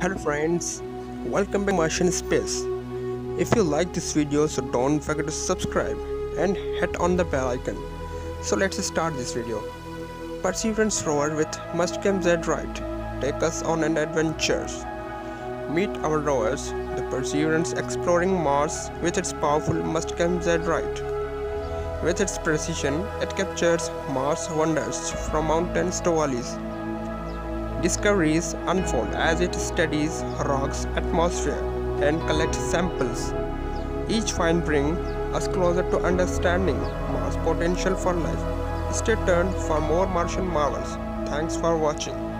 Hello friends, welcome back to Martian Space. If you like this video so don't forget to subscribe and hit on the bell icon. So let's start this video. Perseverance rover with Mastcam-Z right take us on an adventure. Meet our rovers, the Perseverance exploring Mars with its powerful Mastcam-Z right. With its precision, it captures Mars wonders from mountains to valleys Discoveries unfold as it studies rock's atmosphere and collects samples. Each find brings us closer to understanding Mars' potential for life. Stay tuned for more Martian marvels. Thanks for watching.